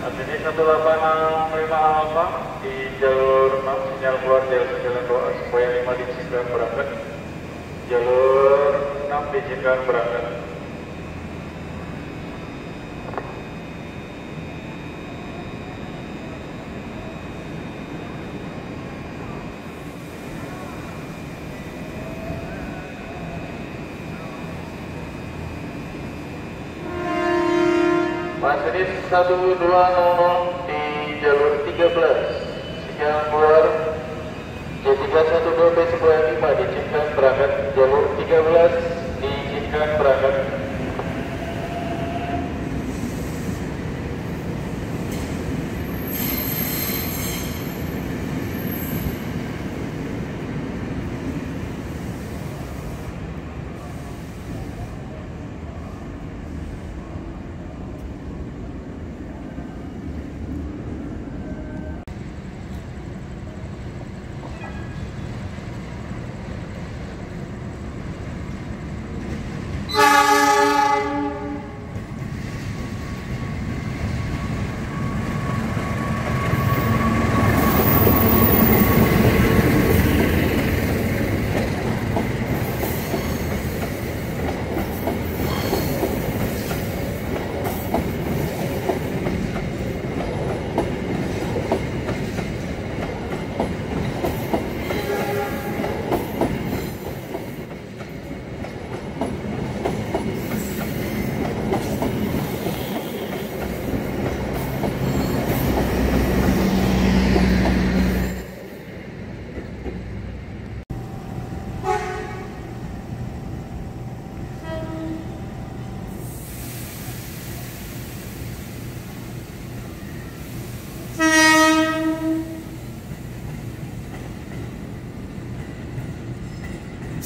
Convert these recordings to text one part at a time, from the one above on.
Sini 186 Alfa di jalur 6 sinyal keluar jalur jalan doa supaya 5 diizinkan berangkat. Jalur 6 diizinkan berangkat. Mercedes 1200 di jalur 13 Sinyal keluar. J312 B95 diizinkan berangkat Jalur 13 diizinkan berangkat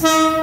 Jalur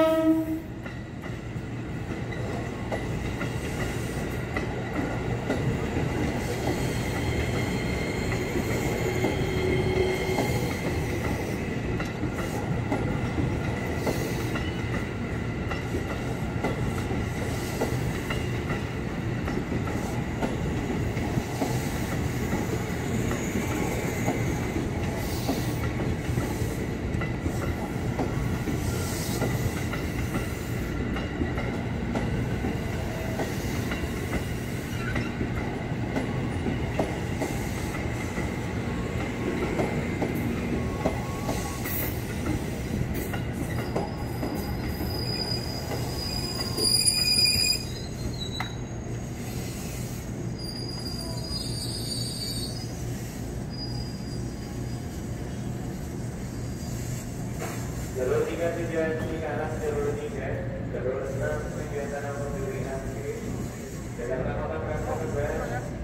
Grazie.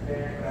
è una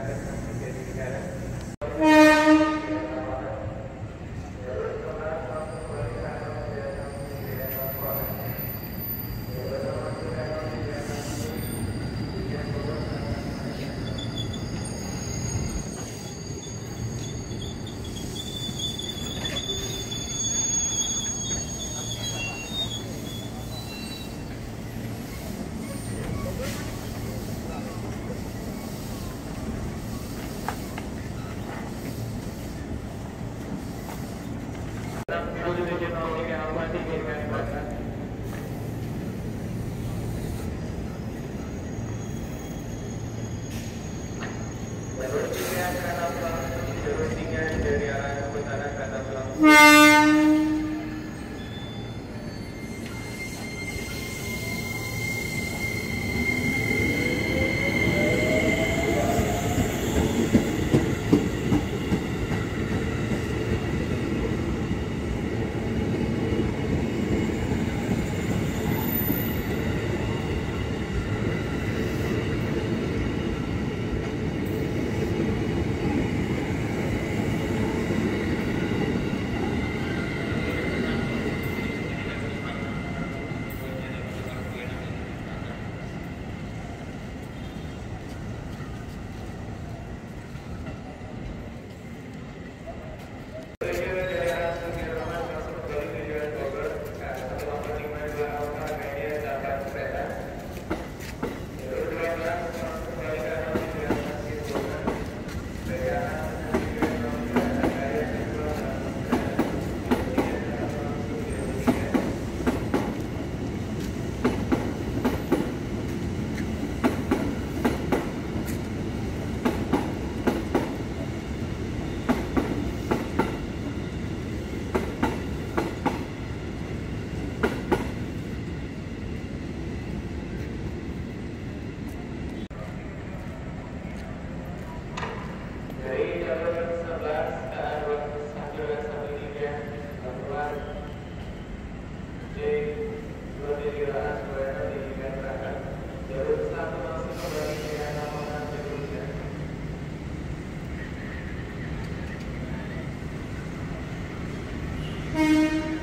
Música